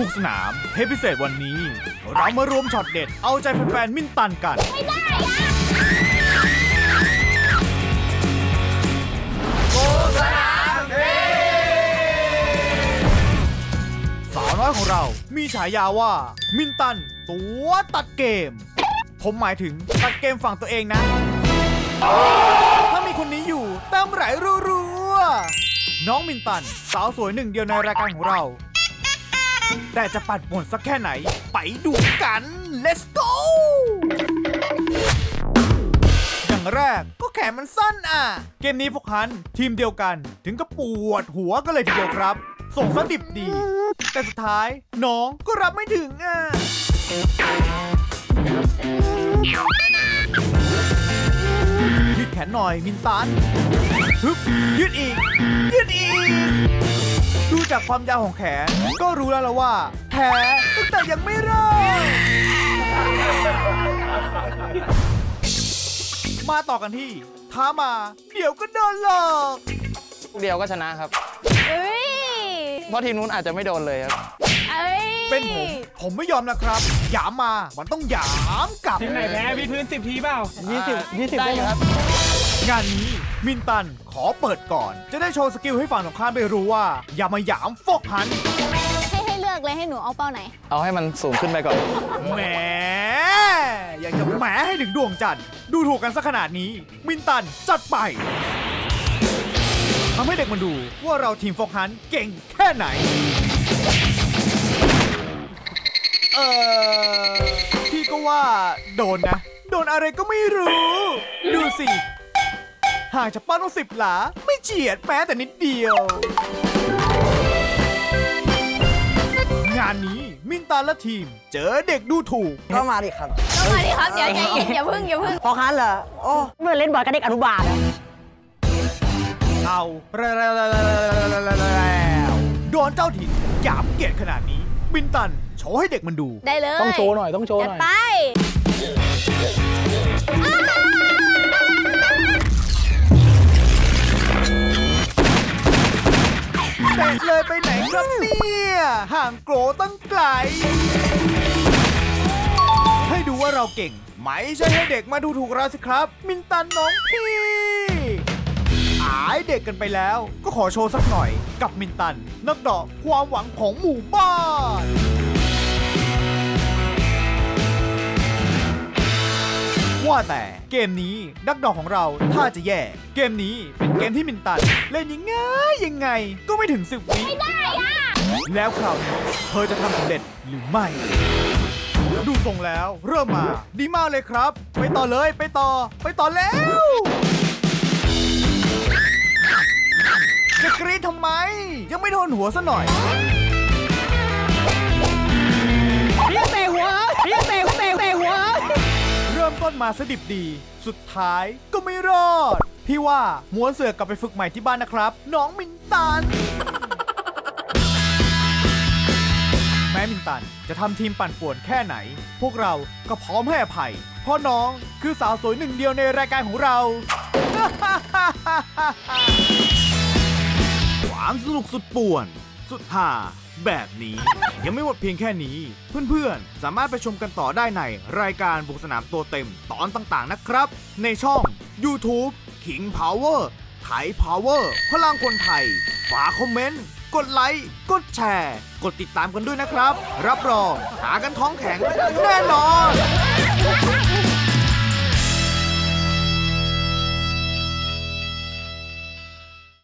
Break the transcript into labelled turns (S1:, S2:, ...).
S1: บุกสนาม เทปพิเศษวันนี้ เรามารวมช็อตเด็ด เอาใจแฟนๆมินตันกันสาวน้อยของเรามีฉายาว่า มินตัน ตัวตัดเกม ผมหมายถึงตัดเกมฝั่งตัวเองนะ ถ้ามีคนนี้อยู่เติมไหลรัวๆน้องมินตัน สาวสวยหนึ่งเดียวในรายการของเรา แต่จะปัดป่วนสักแค่ไหน ไปดูกัน let's go อย่างแรกก็แขนมันสั้นอะ เกมนี้พวกฮันทีมเดียวกัน ถึงกับปวดหัวกันเลยทีเดียวครับ ส่งสดิบดี แต่สุดท้ายน้องก็รับไม่ถึงอะยืดแขนหน่อยมินตันฮึบยืดอีก ยืดอีก ดูจากความยาวของแขน ก็รู้แล้วละว่าแพ้ตั้งแต่ยังไม่เริ่มมาต่อกันที่ท้ามา เดี๋ยวก็โดนหลอก
S2: เดียวก็ชนะครับ
S3: เอ้ย
S2: เพราะทีมนู้นอาจจะไม่โดนเลยครับ
S3: เอ้ย
S1: เป็นผม ผมไม่ยอมนะครับ หยามมา มันต้องหยามกลับ
S4: ทีมไหนแพ้วิดพื้นสิบทีเปล่า
S2: 20 20ได้ครับ
S1: งานนี้มินตันขอเปิดก่อน จะได้โชว์ skill ให้ฝั่งตรงข้ามไปรู้ว่า อย่ามาหยามฟกหัน
S3: ให้ให้เลือกเลยให้หนูเอาเป้าไหน
S2: เอาให้มันสูงขึ้นไปก่อน
S1: แหมอยากจะแหมให้ถึงดวงจันทร์ดูถูกกันสักขนาดนี้ มินตันจัดไปทำให้เด็กมันดูว่าเราทีมฟกฮันเก่งแค่ไหนเออพี่ก็ว่าโดนนะ โดนอะไรก็ไม่รู้ ดูสิ ห่างจากป้าต้องสิบหลา ไม่เฉียดแม้แต่นิดเดียว งานนี้มินตาและทีม เจอเด็กดูถูก
S5: ก็มาดิครับ
S3: ก็มาดิครับเดี๋ยวใจเย็นอย่าพึ่งอย่าพึ่ง
S5: พอคันเหรอโอ้เมื่อเล่นบอลกับเด็กอนุบาลอะ
S1: เอาแล้วโดนเจ้าถิ่นหยามเกียรติขนาดนี้ บินตันโชว์ให้เด็กมันดู
S3: ได้เลย
S2: ต้องโชว์หน่อยต้องโชว์
S3: จั
S2: ห
S3: ด
S2: น่อย
S3: ไป
S1: ครับเนี่ย ห่างโกรตั้งไกล ให้ดูว่าเราเก่ง ไม่ใช่ให้เด็กมาดูถูกเราสิครับ มินตันน้องพี่อายเด็กกันไปแล้ว ก็ขอโชว์สักหน่อยกับมินตัน นักเดอกความหวังของหมู่บ้าน ว่าแต่เกมนี้นักดอกของเราถ้าจะแย่ เกมนี้เป็นเกมที่มินตัน เล่นยังไงยังไง ก็ไม่ถึงสิบวิไม่ได้อะแล้วคราวนี้เธอจะทำสำเร็จหรือไม่ดูทรงแล้วเริ่มมา ดีมากเลยครับ ไปต่อเลยไปต่อ ไปต่อแล้ว จะกรีดทำไม ยังไม่โดนหัวซะหน่อย มาสดิบดี สุดท้ายก็ไม่รอด พี่ว่าม้วนเสือกกลับไปฝึกใหม่ที่บ้านนะครับ น้องมินตัน แม้มินตันจะทำทีมปั่นป่วนแค่ไหน พวกเราก็พร้อมให้อภัย เพราะน้องคือสาวสวยหนึ่งเดียวในรายการของเรา ความสนุกสุดป่วน สุดห่า แบบนี้ ยังไม่หมดเพียงแค่นี้ เพื่อนๆ สามารถไปชมกันต่อได้ในรายการบุกสนามตัวเต็มตอนต่างๆนะครับ ในช่อง YouTube King Power ไทย Power พลังคนไทย ฝากคอมเมนต์ กดไลค์ กดแชร์ กดติดตามกันด้วยนะครับ รับรองหากันท้องแข็งแน่นอน